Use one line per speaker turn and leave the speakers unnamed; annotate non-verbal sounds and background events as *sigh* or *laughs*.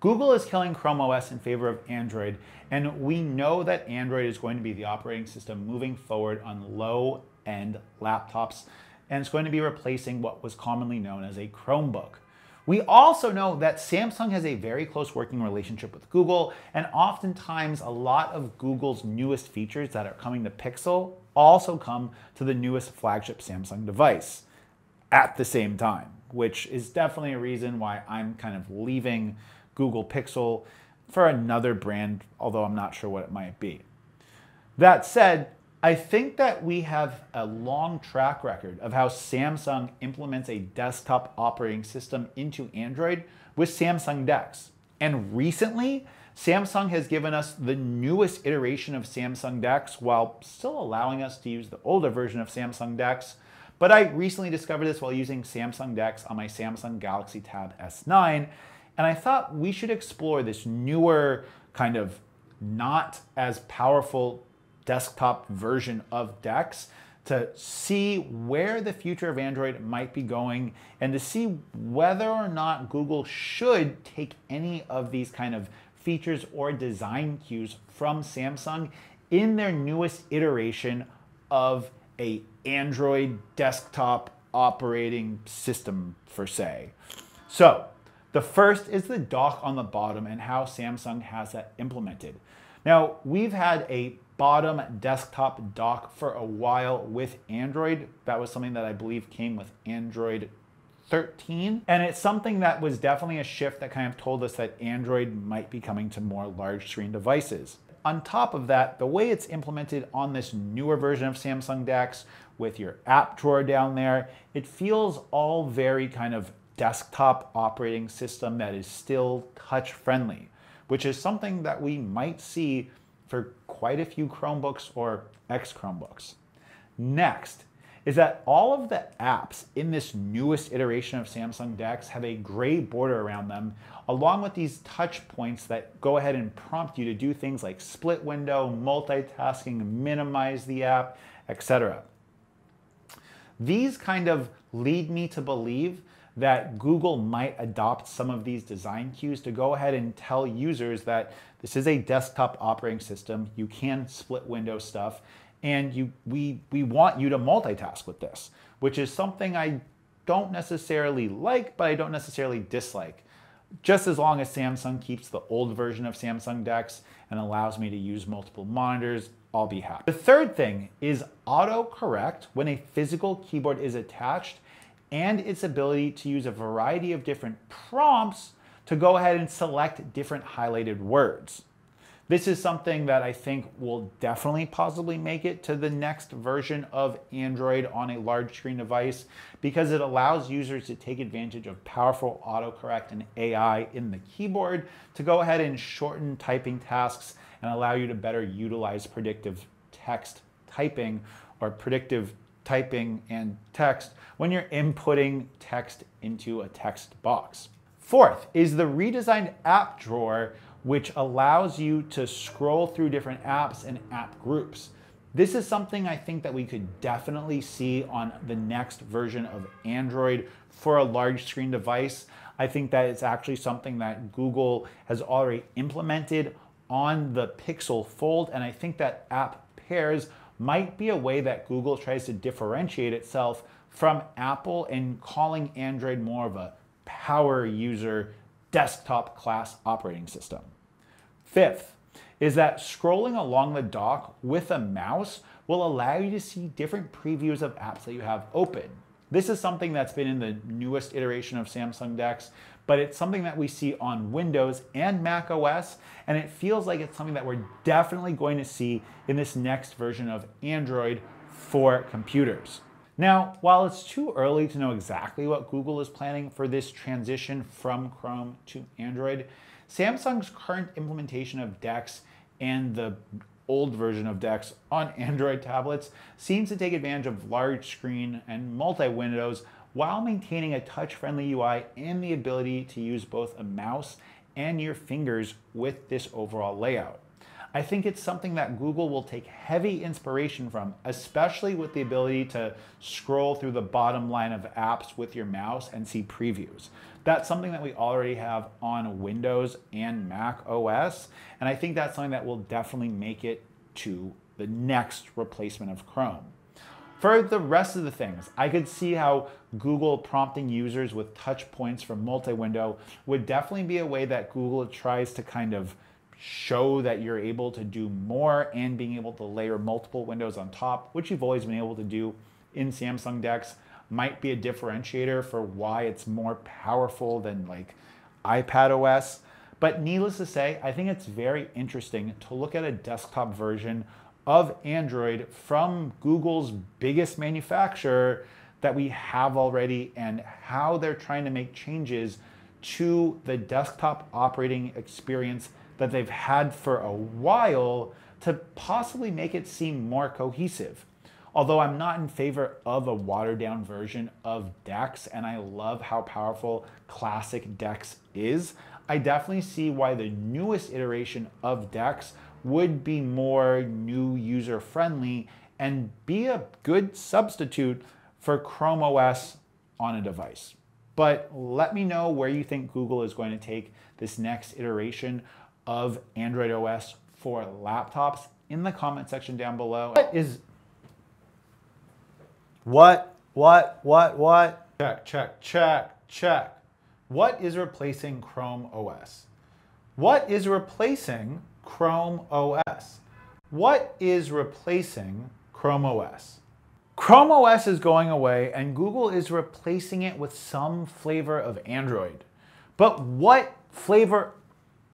Google is killing Chrome OS in favor of Android, and we know that Android is going to be the operating system moving forward on low end laptops, and it's going to be replacing what was commonly known as a Chromebook. We also know that Samsung has a very close working relationship with Google, and oftentimes a lot of Google's newest features that are coming to Pixel also come to the newest flagship Samsung device at the same time, which is definitely a reason why I'm kind of leaving Google Pixel for another brand, although I'm not sure what it might be. That said, I think that we have a long track record of how Samsung implements a desktop operating system into Android with Samsung DeX. And recently, Samsung has given us the newest iteration of Samsung DeX while still allowing us to use the older version of Samsung DeX. But I recently discovered this while using Samsung DeX on my Samsung Galaxy Tab S9, and I thought we should explore this newer, kind of not as powerful desktop version of DeX to see where the future of Android might be going and to see whether or not Google should take any of these kind of features or design cues from Samsung in their newest iteration of a Android desktop operating system for say. So the first is the dock on the bottom and how Samsung has that implemented. Now, we've had a bottom desktop dock for a while with Android. That was something that I believe came with Android 13. And it's something that was definitely a shift that kind of told us that Android might be coming to more large screen devices. On top of that, the way it's implemented on this newer version of Samsung DeX with your app drawer down there, it feels all very kind of desktop operating system that is still touch friendly, which is something that we might see for quite a few Chromebooks or X Chromebooks. Next is that all of the apps in this newest iteration of Samsung DeX have a gray border around them, along with these touch points that go ahead and prompt you to do things like split window, multitasking, minimize the app, etc. These kind of lead me to believe that Google might adopt some of these design cues to go ahead and tell users that this is a desktop operating system. You can split window stuff and you we we want you to multitask with this, which is something I don't necessarily like, but I don't necessarily dislike. Just as long as Samsung keeps the old version of Samsung DeX and allows me to use multiple monitors, I'll be happy. The third thing is autocorrect when a physical keyboard is attached and its ability to use a variety of different prompts to go ahead and select different highlighted words. This is something that I think will definitely possibly make it to the next version of Android on a large screen device because it allows users to take advantage of powerful autocorrect and AI in the keyboard to go ahead and shorten typing tasks and allow you to better utilize predictive text typing or predictive typing and text when you're inputting text into a text box. Fourth is the redesigned app drawer, which allows you to scroll through different apps and app groups. This is something I think that we could definitely see on the next version of Android for a large screen device. I think that it's actually something that Google has already implemented on the Pixel Fold, and I think that app pairs might be a way that Google tries to differentiate itself from Apple and calling Android more of a power user desktop class operating system. Fifth is that scrolling along the dock with a mouse will allow you to see different previews of apps that you have open. This is something that's been in the newest iteration of Samsung DeX, but it's something that we see on Windows and Mac OS, and it feels like it's something that we're definitely going to see in this next version of Android for computers. Now, while it's too early to know exactly what Google is planning for this transition from Chrome to Android, Samsung's current implementation of DeX and the old version of DeX on *laughs* Android tablets seems to take advantage of large screen and multi-windows while maintaining a touch-friendly UI and the ability to use both a mouse and your fingers with this overall layout. I think it's something that Google will take heavy inspiration from, especially with the ability to scroll through the bottom line of apps with your mouse and see previews. That's something that we already have on Windows and Mac OS. And I think that's something that will definitely make it to the next replacement of Chrome. For the rest of the things, I could see how Google prompting users with touch points from multi-window would definitely be a way that Google tries to kind of show that you're able to do more and being able to layer multiple windows on top, which you've always been able to do in Samsung DeX, might be a differentiator for why it's more powerful than like iPad OS. But needless to say, I think it's very interesting to look at a desktop version of Android from Google's biggest manufacturer that we have already and how they're trying to make changes to the desktop operating experience that they've had for a while to possibly make it seem more cohesive. Although I'm not in favor of a watered down version of DeX, and I love how powerful classic DeX is, I definitely see why the newest iteration of DeX would be more new user friendly and be a good substitute for Chrome OS on a device. But let me know where you think Google is going to take this next iteration of Android OS for laptops in the comment section down below.
What is what, what, what, what?
Check, check, check, check. What is replacing Chrome OS? What is replacing Chrome OS. What is replacing Chrome OS? Chrome OS is going away and Google is replacing it with some flavor of Android. But what flavor